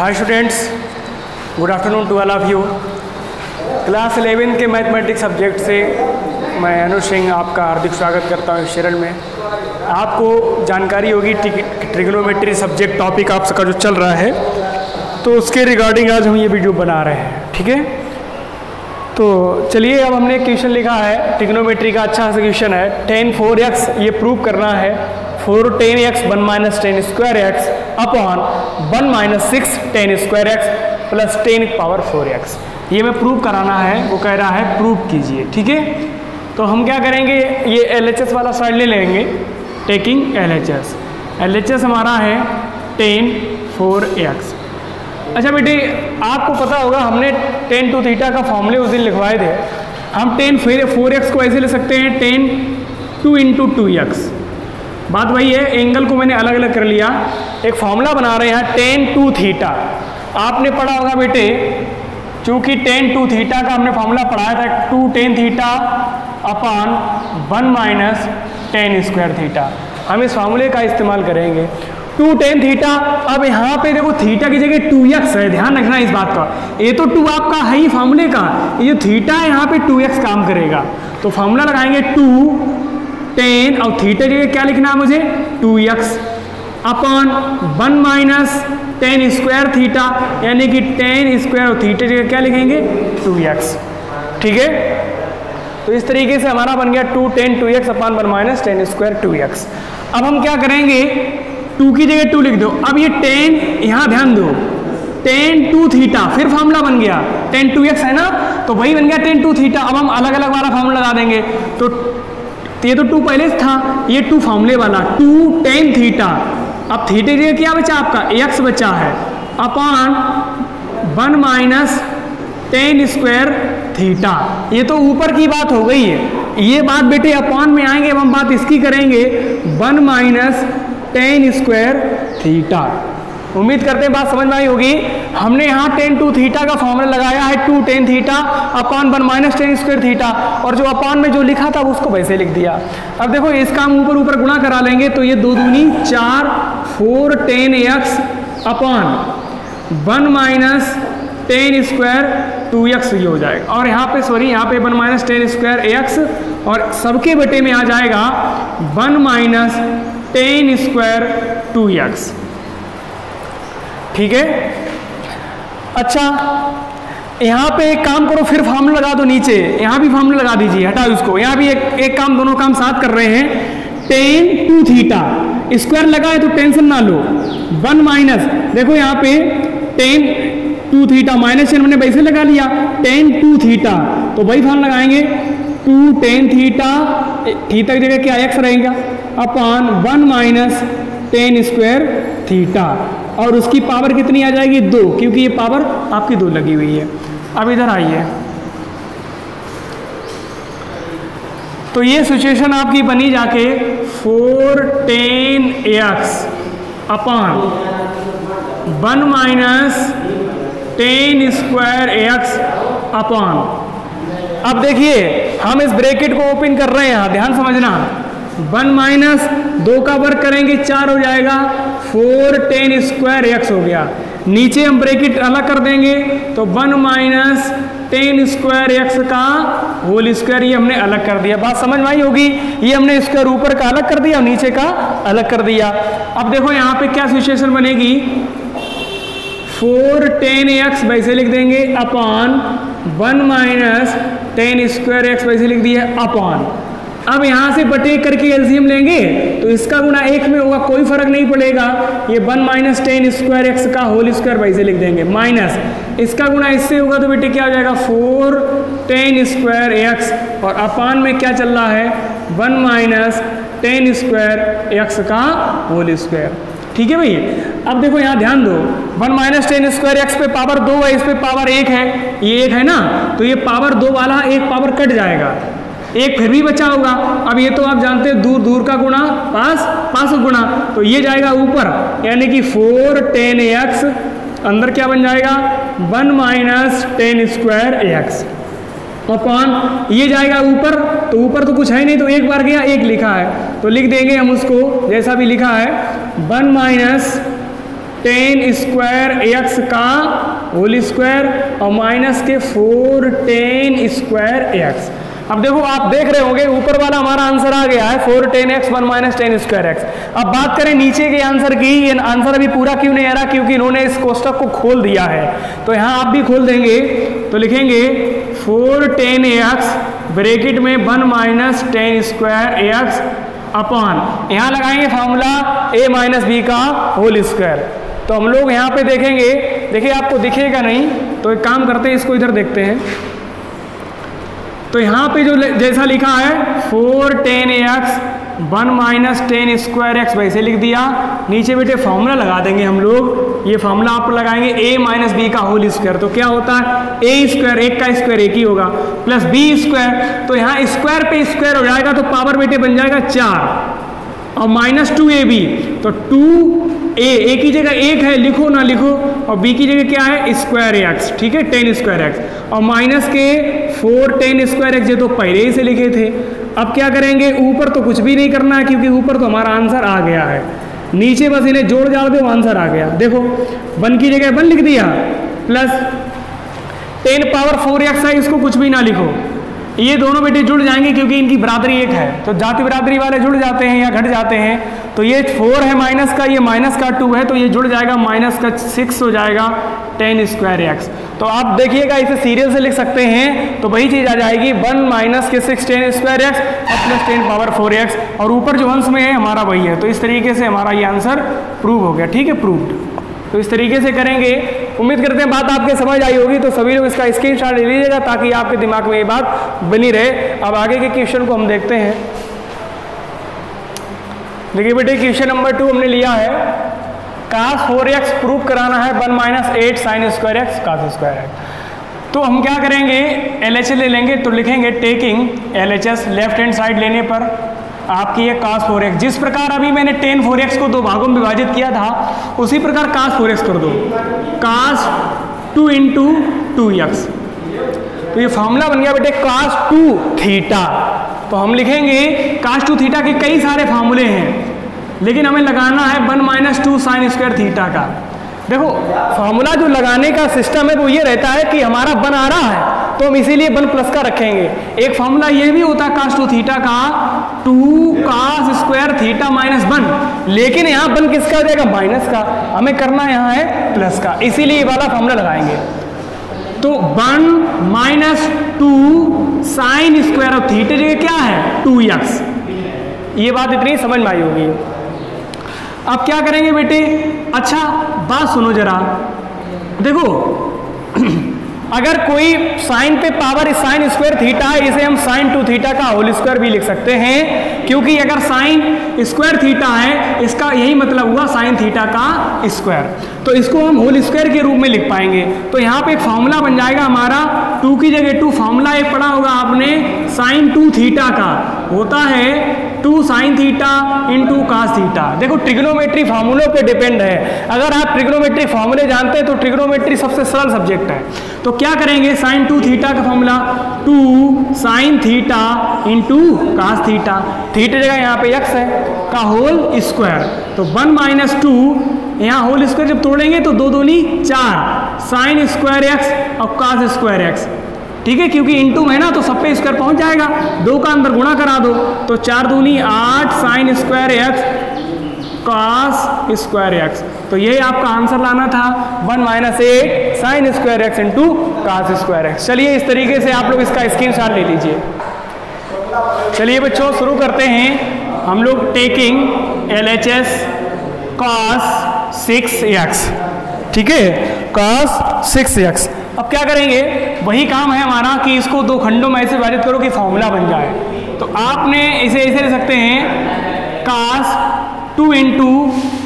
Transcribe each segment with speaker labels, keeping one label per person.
Speaker 1: Hi students good afternoon to all of you class 11 के mathematics subject से मैं अनुज सिंह आपका हार्दिक स्वागत करता हूँ इस चरण में। आपको जानकारी होगी ट्रिग्नोमेट्री सब्जेक्ट टॉपिक आप सबका जो चल रहा है तो उसके रिगार्डिंग आज हम ये वीडियो बना रहे हैं, ठीक है? तो चलिए, अब हमने क्वेश्चन लिखा है ट्रिग्नोमेट्री का अच्छा सा क्वेश्चन है टेन फोर एक्स ये प्रूव करना है। Four ten x one minus ten square x upon one minus six ten square x plus ten power four x ये मैं प्रूव कराना है, वो कह रहा है प्रूव कीजिए, ठीक है? तो हम क्या करेंगे? ये एलएचएस वाला साइड ले लेंगे taking L H S L H S हमारा है टेन फोर एक्स अच्छा बेटे, आपको पता होगा, हमने टेन टू थीटा का फॉर्मूले उस दिन लिखवाए थे। हम टेन फोर एक्स को ऐसे ले सकते हैं tan two into two x बात वही है एंगल को मैंने अलग अलग कर लिया। एक फॉर्मूला बना रहे हैं टेन टू थीटा आपने पढ़ा होगा बेटे, चूँकि टेन टू थीटा का हमने फॉर्मूला पढ़ाया था two tan theta upon one minus tan square theta हम इस फॉर्मूले का इस्तेमाल करेंगे। टू टेन थीटा अब यहाँ पे देखो थीटा की जगह टू एक्स है, ध्यान रखना इस बात का। ये तो टू आपका है ही फॉर्मूले का। ये थीटा यहाँ पे टू एक्स काम करेगा। तो फॉर्मूला लगाएँगे टू टेन और थीटा जगह क्या लिखना है मुझे? Two x upon one minus tan square theta यानी कि टेन स्क्वायर और थीटा जगह क्या लिखेंगे? टू एक्स ठीक है? तो इस तरीके से हमारा बन गया two tan two x upon one minus tan square two x अब हम क्या करेंगे? टू की जगह टू लिख दो। अब ये टेन यहाँ ध्यान दो। टेन टू थीटा फिर फॉर्मूला बन गया। टेन टू एक्स है ना? तो वही बन गया टेन टू थीटा अब हम अलग अलग वाला फॉर्मूला लगा देंगे। तो तो ये तो टू पहले था, ये टू फॉर्मूले वाला टू टेन थीटा अब थीटे जगह क्या बचा आपका? एक्स बचा है। Upon one minus tan square theta ये तो ऊपर की बात हो गई है। ये बात बेटे अपॉन में आएँगे हम बात इसकी करेंगे। One minus tan square theta उम्मीद करते हैं बात समझ में आई होगी। हमने यहाँ टेन टू थीटा का फॉर्मूला लगाया है two tan theta upon one minus tan square theta और जो अपान में जो लिखा था उसको वैसे लिख दिया। अब देखो, इसका हम ऊपर ऊपर गुणा करा लेंगे तो ये दो दूनी, चार four tan x upon one minus tan square two x ये हो जाएगा। और यहाँ पे सॉरी यहाँ पे one minus tan square x और सबके बटे में आ जाएगा one minus tan square two x ठीक है? अच्छा यहाँ पे एक काम करो, फिर फॉर्मूला लगा दो नीचे। यहाँ भी फॉर्मूला लगा दीजिए, हटाओ इसको। यहाँ भी एक एक काम, दोनों काम साथ कर रहे हैं। टेन टू थीटा स्क्वायर लगा है तो टेंशन ना लो। वन माइनस देखो यहाँ पे टेन टू थीटा माइनस हमने वैसे लगा लिया। टेन टू थीटा तो वही फॉर्म लगाएँगे। टू टेन थीटा थीटा की जगह क्या एक्स रहेगा? Upon one minus tan square theta और उसकी पावर कितनी आ जाएगी? दो, क्योंकि ये पावर आपकी दो लगी हुई है। अब इधर आइए। तो ये सिचुएशन आपकी बनी जाके four tan x upon one minus tan square x upon अब देखिए, हम इस ब्रैकेट को ओपन कर रहे हैं। ध्यान समझना। वन माइनस दो का वर्क करेंगे, चार हो जाएगा। फोर टेन स्क्वायर एक्स हो गया। नीचे हम ब्रैकेट अलग कर देंगे तो one minus tan square x का होल स्क्वायर ये हमने अलग कर दिया। बात समझ में आई होगी? ये हमने स्क्वायर ऊपर का अलग कर दिया और नीचे का अलग कर दिया। अब देखो यहाँ पे क्या सिचुएशन बनेगी? फोर टेन एक्स वैसे लिख देंगे, upon one minus tan square x वैसे लिख दिया अपॉन। अब यहाँ से बटे करके एलसीएम लेंगे तो इसका गुना एक में होगा, कोई फ़र्क नहीं पड़ेगा। ये one minus tan square x का होल स्क्वायर वैसे लिख देंगे, माइनस। इसका गुना इससे होगा तो बेटे क्या हो जाएगा? Four tan square x. और अपान में क्या चल रहा है? One minus tan square x का होल स्क्वायर। ठीक है भाई? अब देखो, यहाँ ध्यान दो। One minus tan square x पे पावर दो है, इस पे पावर एक है। ये एक है ना? तो ये पावर दो वाला एक पावर कट जाएगा। एक फिर भी बचा होगा। अब ये तो आप जानते हैं, दूर दूर का गुणा, पास पास गुणा। तो ये जाएगा ऊपर, यानी कि फोर टेन एक्स, अंदर क्या बन जाएगा? One minus tan square x. Upon, ये जाएगा ऊपर तो ऊपर तो कुछ है नहीं तो एक बार गया, एक लिखा है। तो लिख देंगे हम उसको, जैसा भी लिखा है, one minus tan square x का होल स्क्वायर और माइनस के फोर टेन स्क्वायर एक्स। अब देखो, आप देख रहे होंगे, ऊपर वाला हमारा आंसर आ गया है four tan x one minus tan square x अब बात करें नीचे के आंसर की, ये आंसर अभी पूरा क्यों नहीं आ रहा? क्योंकि इन्होंने इस कोष्टक को खोल दिया है। तो यहाँ आप भी खोल देंगे तो लिखेंगे फोर टेन एक्स ब्रेकेट में one minus tan square x upon यहाँ लगाएँगे फॉर्मूला ए माइनस बी का होल स्क्वायर तो हम लोग यहाँ पे देखेंगे, देखिए आपको दिखेगा नहीं तो एक काम करते हैं, इसको इधर देखते हैं। तो यहाँ पे जो जैसा लिखा है four tan x one minus tan square x वैसे लिख दिया। नीचे बेटे फॉर्मूला लगा देंगे हम लोग। ये फॉर्मूला आप लगाएँगे ए माइनस बी का होल स्क्वायर तो क्या होता है? ए स्क्वायर एक का स्क्वायर एक ही होगा। प्लस बी स्क्वायर तो यहाँ स्क्वायर पे स्क्वायर हो जाएगा तो पावर बेटे बन जाएगा चार। और माइनस टू ए बी तो टू ए ए की जगह एक है, लिखो ना लिखो। और बी की जगह क्या है? स्क्वायर एक्स ठीक है? टेन स्क्वायर एक्स और माइनस के फोर टेन स्क्वायर एक्स ये तो पहले ही से लिखे थे। अब क्या करेंगे? ऊपर तो कुछ भी नहीं करना है क्योंकि ऊपर तो हमारा आंसर आ गया है। नीचे बस इन्हें जोड़ जाड़ दो आंसर आ गया। देखो, वन की जगह वन लिख दिया, plus tan power four x है, इसको कुछ भी ना लिखो। ये दोनों बेटे जुड़ जाएँगे, क्योंकि इनकी बरादरी एक है। तो जाति बरादरी वाले जुड़ जाते हैं या घट जाते हैं तो ये फोर है माइनस का, ये माइनस का टू है तो ये जुड़ जाएगा, माइनस का सिक्स हो जाएगा टेन स्क्वायर एक्स। तो आप देखिएगा, इसे सीरियल से लिख सकते हैं। तो वही चीज़ आ जाएगी वन माइनस के सिक्स टेन स्क्वायर एक्स और plus tan power four x और ऊपर जो अंश में है, हमारा वही है। तो इस तरीके से हमारा ये आंसर प्रूव हो गया, ठीक है? प्रूव्ड तो इस तरीके से करेंगे। उम्मीद करते हैं बात आपके समझ आई होगी तो सभी लोग इसका स्क्रीन शॉट ले लीजिएगा, ताकि आपके दिमाग में ये बात बनी रहे। अब आगे के क्वेश्चन को हम देखते हैं। देखिए बेटे क्वेश्चन नंबर टू हमने लिया है। कास फोर एक्स प्रूव कराना है one minus eight sine square x cos square x तो हम क्या करेंगे? एल एच ले लेंगे तो लिखेंगे taking L H S left hand side लेने पर आपकी ये कास फोर एक्स जिस प्रकार अभी मैंने टेन फोर एक्स को दो भागों में विभाजित किया था, उसी प्रकार कास फोर एक्स कर दो। Cos two into two x तो ये फॉर्मूला बन गया बेटे कास टू थीटा तो हम लिखेंगे कास टू थीटा के कई सारे फार्मूले हैं। लेकिन हमें लगाना है one minus two sine square theta का। देखो, फार्मूला जो लगाने का सिस्टम है, वो ये रहता है कि हमारा वन आ रहा है तो हम इसीलिए वन प्लस का रखेंगे। एक फार्मूला ये भी होता है कास टू थीटा का, two cos square theta minus one. लेकिन यहाँ वन किसका हो जाएगा? माइनस का। हमें करना यहाँ है प्लस का। इसीलिए वाला फार्मूला लगाएँगे। तो one minus two sine square of theta क्या है? Two x. ये बात इतनी समझ में आई होगी। अब क्या करेंगे बेटे? अच्छा बात सुनो जरा। देखो, अगर कोई साइन पे पावर साइन स्क्वायर थीटा है इसे हम साइन टू थीटा का होल स्क्वायर भी लिख सकते हैं, क्योंकि अगर साइन स्क्वायर थीटा है, इसका यही मतलब हुआ साइन थीटा का स्क्वायर तो इसको हम होल स्क्वायर के रूप में लिख पाएँगे। तो यहाँ पे फॉर्मूला बन जाएगा हमारा। टू की जगह टू फॉर्मूला एक पढ़ा होगा आपने, साइन टू थीटा का। होता है two sine theta into cos theta देखो ट्रिग्नोमेट्री फार्मूलों पे डिपेंड है। अगर आप ट्रिग्नोमेट्री फार्मूले जानते हैं तो ट्रिग्नोमेट्री सबसे सरल सब्जेक्ट है। तो क्या करेंगे? साइन टू थीटा का formula two sine theta into cos theta theta जगह यहाँ पे एक्स है, का होल स्क्वायर तो वन माइनस टू यहाँ होल स्क्वायर जब तोड़ेंगे तो दो दोनी चार। साइन स्क्वायर एक्स और कास स्क्वायर एक्स ठीक है, क्योंकि इंटू में ना तो सब पे स्क्वायर पहुँच जाएगा। दो का अंदर गुणा करा दो तो चार दूनी आठ sine square x cos square x तो यही आपका आंसर लाना था। One minus eight sine square x into cos square x चलिए, इस तरीके से आप लोग इसका स्क्रीन शॉट ले लीजिए। चलिए बच्चों, शुरू करते हैं। हम लोग taking L H S cos six x ठीक है? कॉस सिक्स एक्स अब क्या करेंगे? वही काम है हमारा कि इसको दो खंडों में ऐसे विभाजित करो कि फॉर्मूला बन जाए। तो आपने इसे ऐसे ले सकते हैं cos two into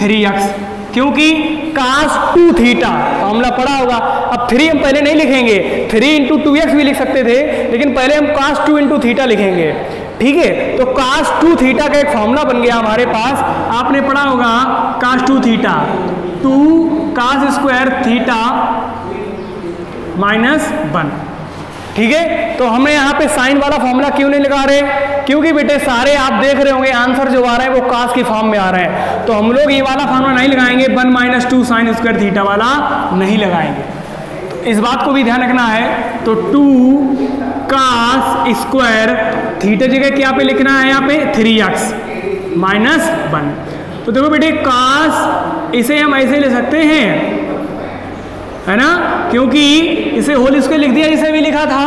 Speaker 1: three x क्योंकि कास टू थीटा फॉर्मूला पड़ा होगा। अब थ्री हम पहले नहीं लिखेंगे। थ्री इंटू टू एक्स भी लिख सकते थे, लेकिन पहले हम कास टू इंटू थीटा लिखेंगे। ठीक है? तो कास टू थीटा का एक फॉर्मूला बन गया हमारे पास। आपने पढ़ा होगा cos two theta two cos square theta minus one. ठीक है? तो हमें यहाँ पे साइन वाला फॉर्मूला क्यों नहीं लगा रहे? क्योंकि बेटे सारे आप देख रहे होंगे, आंसर जो आ रहा है वो कास की फॉर्म में आ रहे हैं। तो हम लोग ये वाला फॉर्मूला नहीं लगाएँगे, one minus two sine square theta वाला नहीं लगाएँगे। तो इस बात को भी ध्यान रखना है। तो टू कास स्क्वायर थीटा जगह क्या पे लिखना है यहाँ पे? Three x minus one. तो देखो बेटे, कास इसे हम ऐसे ले सकते हैं। है ना? क्योंकि इसे होल स्क्वायर लिख दिया, इसे भी लिखा था।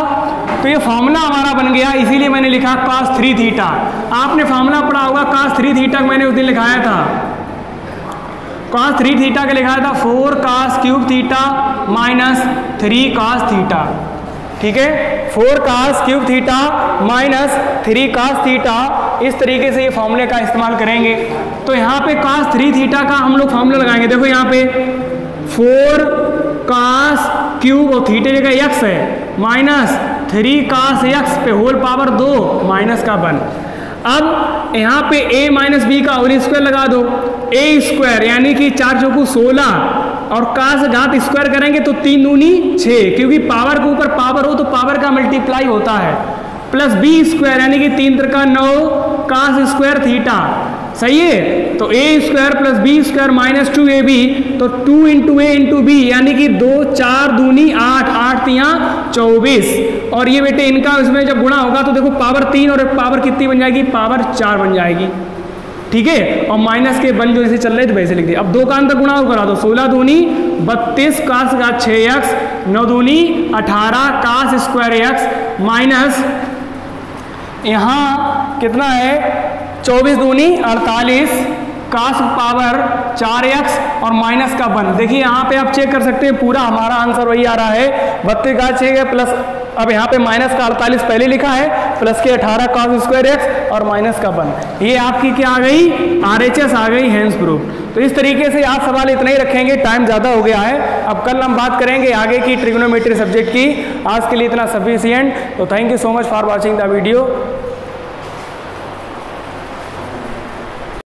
Speaker 1: तो ये फॉर्मूला हमारा बन गया, इसीलिए मैंने लिखा कास थ्री थीटा आपने फॉर्मूला पढ़ा होगा कास थ्री थीटा मैंने उस दिन लिखाया था। कास थ्री थीटा का लिखाया था four cos cube theta minus three cos theta ठीक है? Four cos cube theta minus three cos theta इस तरीके से ये फॉर्मूले का इस्तेमाल करेंगे। तो यहाँ पे कास थ्री थीटा का हम लोग फॉर्मूला लगाएँगे। देखो यहाँ पे फोर कास क्यूब और थीटे जगह यक्स है माइनस थ्री कास यक्स पे होल पावर दो माइनस का वन अब यहाँ पे a माइनस बी का होल स्क्वायर लगा दो. ए स्क्वायर यानी कि चार चौकू सोलह और का घात स्क्वायर करेंगे तो तीन दूनी छः क्योंकि पावर के ऊपर पावर हो तो पावर का मल्टीप्लाई होता है. प्लस बी स्क्वायर यानी कि तीन तरह का नौ कास स्क्वायर थीटा सही है? तो A square plus B square minus two A B तो two into A into B यानी कि दो, चार, दूनी, आठ आठ, तिया, चौबीस। और ये बेटे इनका इसमें जब गुणा होगा तो देखो पावर तीन और पावर कितनी बन जाएगी? पावर चार बन जाएगी। ठीक है? और माइनस के बन जो जैसे चल रहे थे वैसे लिख दिए अब दो का अंतर गुणा करा दो। सोलह दूनी, बत्तीस कास का छः एक्स नौ दूनी, अठारह कास स्क्वायर एक्स माइनस यहाँ कितना है? चौबीस दूनी, अड़तालीस कास पावर चार एक्स और माइनस का वन देखिए, यहाँ पे आप चेक कर सकते हैं, पूरा हमारा आंसर वही आ रहा है। बत्तीस का छः प्लस अब यहाँ पे माइनस का अड़तालीस पहले लिखा है प्लस के अठारह कास स्क्वायर एक्स और माइनस का वन ये आपकी क्या आ गई? आर एच एस आ गई हैंस प्रूफ तो इस तरीके से आप सवाल इतना ही रखेंगे टाइम ज़्यादा हो गया है। अब कल हम बात करेंगे आगे की ट्रिग्नोमेट्री सब्जेक्ट की। आज के लिए इतना सफिशियंट तो thank you so much for watching the video